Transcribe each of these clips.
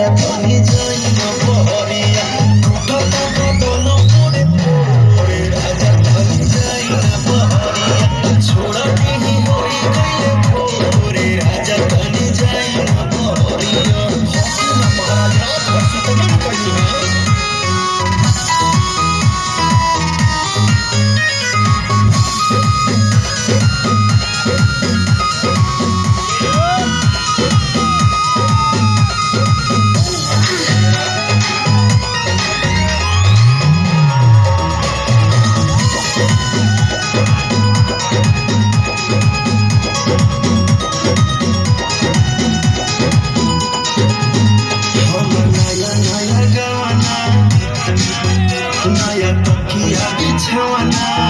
Yeah, boy, you're doing till I.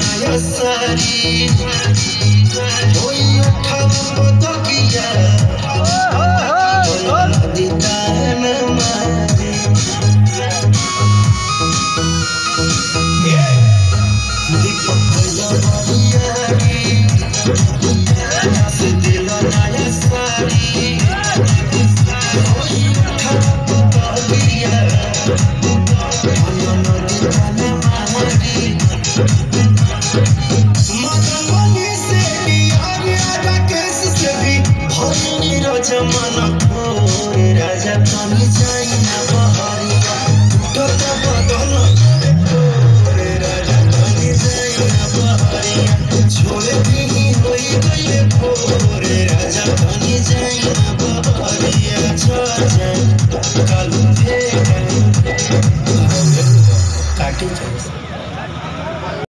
Sari, Sari, Sari, Sari, Sari, Sari,